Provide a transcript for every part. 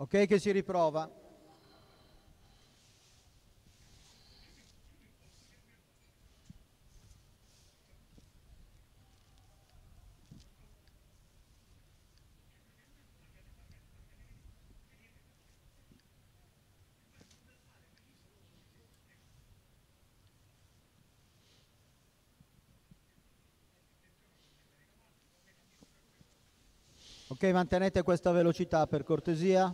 Ok che si riprova. Ok, mantenete questa velocità per cortesia.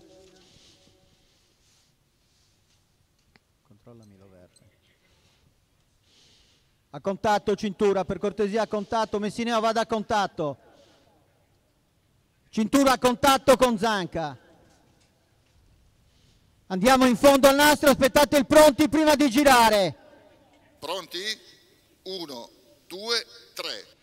Contatto cintura, per cortesia contatto, Messineo vada a contatto. Cintura a contatto con Zanca. Andiamo in fondo al nastro, aspettate il pronti prima di girare. Pronti? 1, 2, 3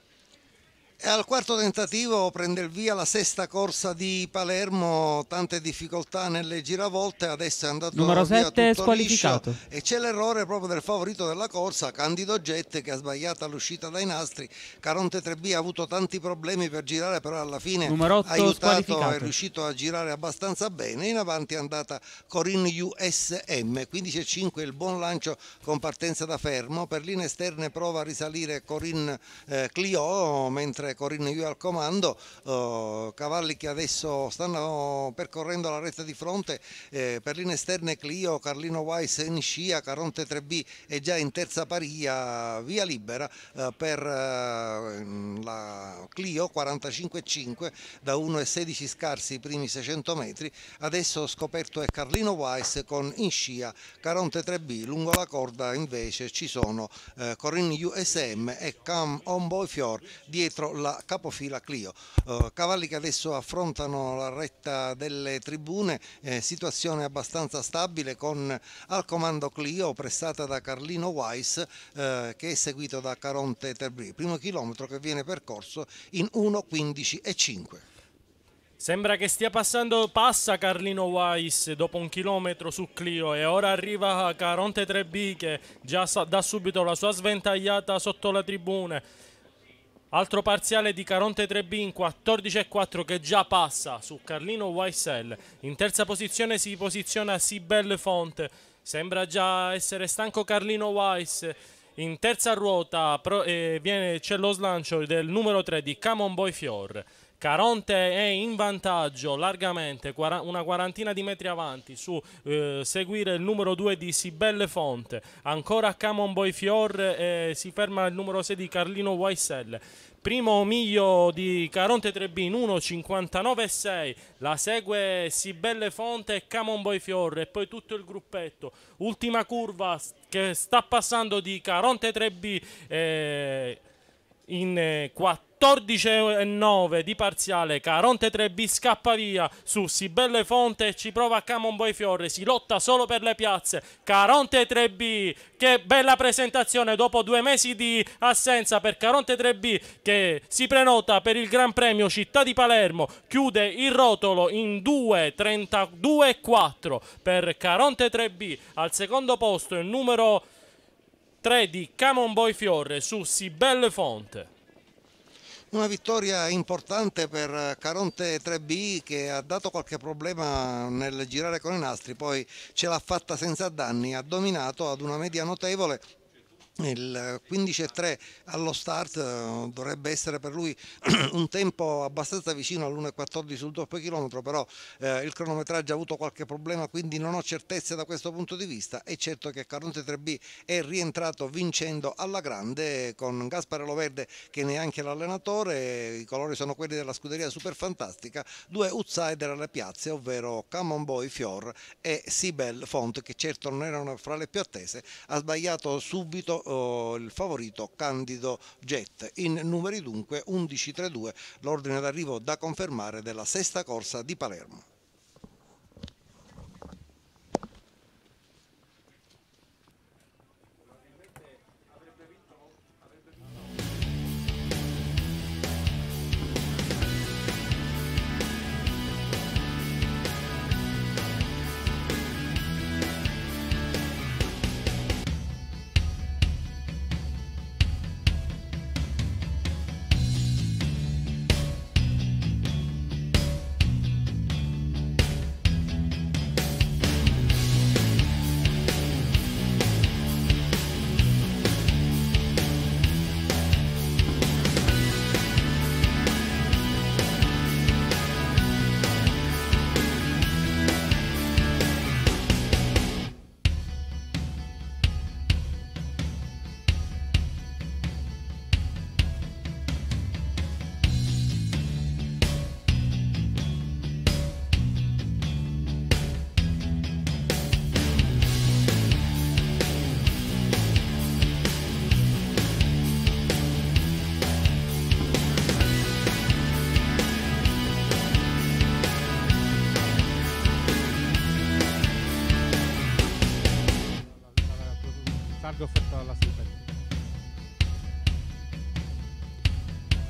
al quarto tentativo prende il via la sesta corsa di Palermo, tante difficoltà nelle giravolte, adesso è andato Numero via 7 tutto squalificato. liscio e c'è l'errore proprio del favorito della corsa, Candido Jet che ha sbagliato all'uscita dai nastri, Caronte 3B ha avuto tanti problemi per girare però alla fine ha aiutato, è riuscito a girare abbastanza bene, in avanti è andata Corinne USM, 15.5 il buon lancio con partenza da fermo, per linee esterne prova a risalire Corinne eh, Clio mentre Corinne Io al comando, eh, cavalli che adesso stanno percorrendo la retta di fronte, eh, per esterne Clio, Carlino Weiss in scia, Caronte 3B è già in terza paria, via libera eh, per eh, la Clio 45,5 da 1,16 scarsi i primi 600 metri, adesso scoperto è Carlino Weiss con in scia Caronte 3B, lungo la corda invece ci sono eh, Corinne USM e Cam On Boy Fior. Dietro la capofila Clio. Eh, cavalli che adesso affrontano la retta delle tribune, eh, situazione abbastanza stabile con al comando Clio prestata da Carlino Weiss eh, che è seguito da Caronte 3B, primo chilometro che viene percorso in 1.15 e 5. Sembra che stia passando, passa Carlino Weiss dopo un chilometro su Clio e ora arriva Caronte 3B che già dà subito la sua sventagliata sotto la tribune. Altro parziale di Caronte 3B in 14,4 che già passa su Carlino Weissel. In terza posizione si posiziona Sibel Fonte. Sembra già essere stanco Carlino Weiss. In terza ruota eh, c'è lo slancio del numero 3 di Camon Boy Fior. Caronte è in vantaggio largamente, una quarantina di metri avanti su eh, seguire il numero 2 di Sibelle Fonte. Ancora Camon Boy Fior e si ferma il numero 6 di Carlino Weissel. Primo miglio di Caronte 3B in 1.59,6. La segue Sibelle Fonte e Camon Boy Fior e poi tutto il gruppetto. Ultima curva che sta passando di Caronte 3B. eh, in eh, 14,9 di parziale. Caronte 3B scappa via su Sibelle Fonte ci prova Camon Boy Fiore si lotta solo per le piazze. Caronte 3B che bella presentazione dopo due mesi di assenza per Caronte 3B che si prenota per il Gran Premio Città di Palermo chiude il rotolo in 2.32,4 per Caronte 3B al secondo posto il numero 3 di Camon Boy Fiore su Sibelle Fonte Una vittoria importante per Caronte 3B che ha dato qualche problema nel girare con i nastri, poi ce l'ha fatta senza danni, ha dominato ad una media notevole. Il 15.3 allo start eh, dovrebbe essere per lui un tempo abbastanza vicino all'1.14 sul doppio chilometro, però eh, il cronometraggio ha avuto qualche problema, quindi non ho certezze da questo punto di vista. È certo che Caronte 3B è rientrato vincendo alla grande con Gaspare Loverde che neanche l'allenatore, i colori sono quelli della scuderia super fantastica, due outsider alle piazze, ovvero Camon Boy Fior e Sibel Font che certo non erano fra le più attese, ha sbagliato subito oh, il favorito Candido Jet. In numeri dunque 11-3-2 l'ordine d'arrivo da confermare della sesta corsa di Palermo.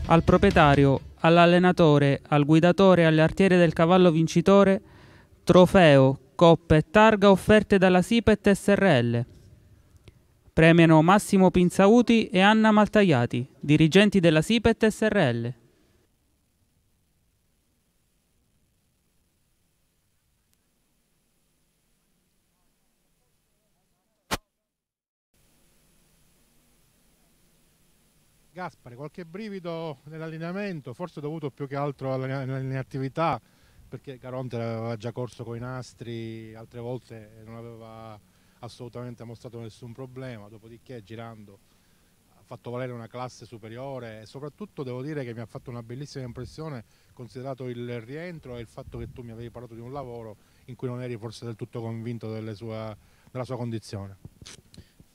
Al proprietario, all'allenatore, al guidatore e all'artiere del cavallo vincitore, trofeo, coppe e targa offerte dalla Sipet SRL. Premiano Massimo Pinzauti e Anna Maltagliati, dirigenti della Sipet SRL. Gaspare, qualche brivido nell'allineamento, forse dovuto più che altro all'inattività, perché Caronte aveva già corso con i nastri altre volte e non aveva assolutamente mostrato nessun problema, dopodiché girando ha fatto valere una classe superiore e soprattutto devo dire che mi ha fatto una bellissima impressione considerato il rientro e il fatto che tu mi avevi parlato di un lavoro in cui non eri forse del tutto convinto sua, della sua condizione.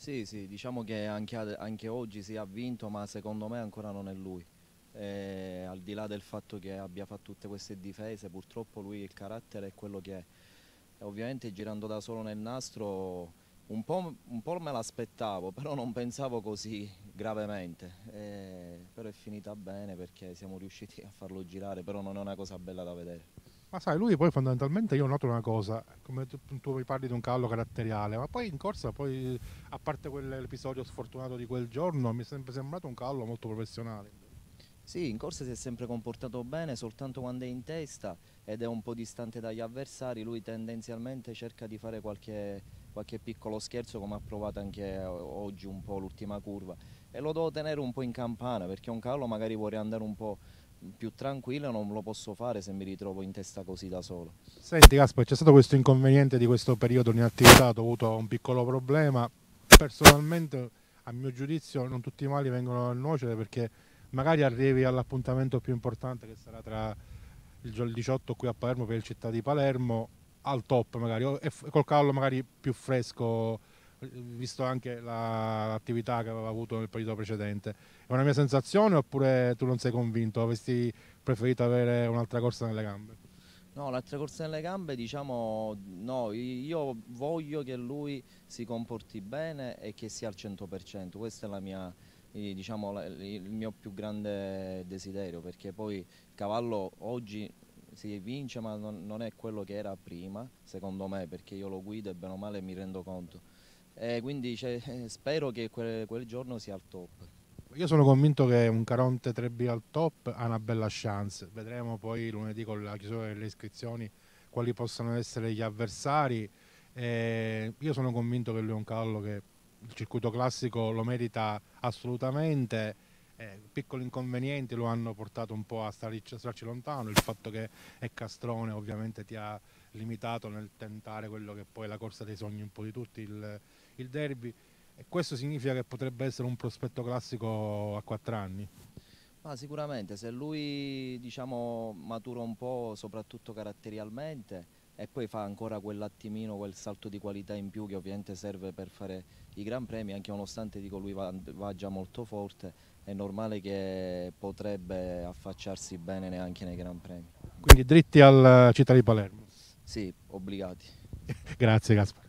Sì, sì, diciamo che anche, anche, oggi si è vinto, ma secondo me ancora non è lui. E al di là del fatto che abbia fatto tutte queste difese, purtroppo lui il carattere è quello che è. E ovviamente girando da solo nel nastro un po', un po me l'aspettavo, però non pensavo così gravemente. E, però è finita bene perché siamo riusciti a farlo girare, però non è una cosa bella da vedere. Ma sai, lui poi fondamentalmente io noto una cosa, come tu, tu mi parli di un cavallo caratteriale, ma poi in corsa, poi, a parte quell'episodio sfortunato di quel giorno, mi è sempre sembrato un cavallo molto professionale. Sì, in corsa si è sempre comportato bene, soltanto quando è in testa ed è un po' distante dagli avversari, lui tendenzialmente cerca di fare qualche, qualche piccolo scherzo come ha provato anche oggi un po' l'ultima curva e lo devo tenere un po' in campana perché un cavallo magari vuole andare un po' più tranquillo non lo posso fare se mi ritrovo in testa così da solo. Senti Gaspar, c'è stato questo inconveniente di questo periodo in attività dovuto a un piccolo problema. Personalmente, a mio giudizio, non tutti i mali vengono a nuocere perché magari arrivi all'appuntamento più importante che sarà tra il 18 qui a Palermo per il città di Palermo al top magari e col cavallo magari più fresco visto anche l'attività che aveva avuto nel periodo precedente. È una mia sensazione oppure tu non sei convinto? Avresti preferito avere un'altra corsa nelle gambe? No, l'altra corsa nelle gambe diciamo no, io voglio che lui si comporti bene e che sia al 100%, questo è mia, diciamo, il mio più grande desiderio perché poi il cavallo oggi si vince ma non è quello che era prima secondo me perché io lo guido e bene o male mi rendo conto e quindi cioè, spero che quel, quel, giorno sia al top. Io sono convinto che un Caronte 3B al top ha una bella chance, vedremo poi lunedì con la chiusura delle iscrizioni quali possano essere gli avversari. E io sono convinto che lui è un cavallo che il circuito classico lo merita assolutamente. Eh, piccoli inconvenienti lo hanno portato un po' a starci lontano, il fatto che è Castrone ovviamente ti ha limitato nel tentare quello che poi è la corsa dei sogni un po' di tutti, il, il derby e questo significa che potrebbe essere un prospetto classico a quattro anni. Ma sicuramente, se lui diciamo, matura un po', soprattutto caratterialmente, e poi fa ancora quell'attimino, quel salto di qualità in più che ovviamente serve per fare i Gran Premi, anche nonostante dico lui va, va già molto forte, è normale che potrebbe affacciarsi bene neanche nei Gran Premi. Quindi dritti al città di Palermo? Sì, obbligati. Grazie Gaspar.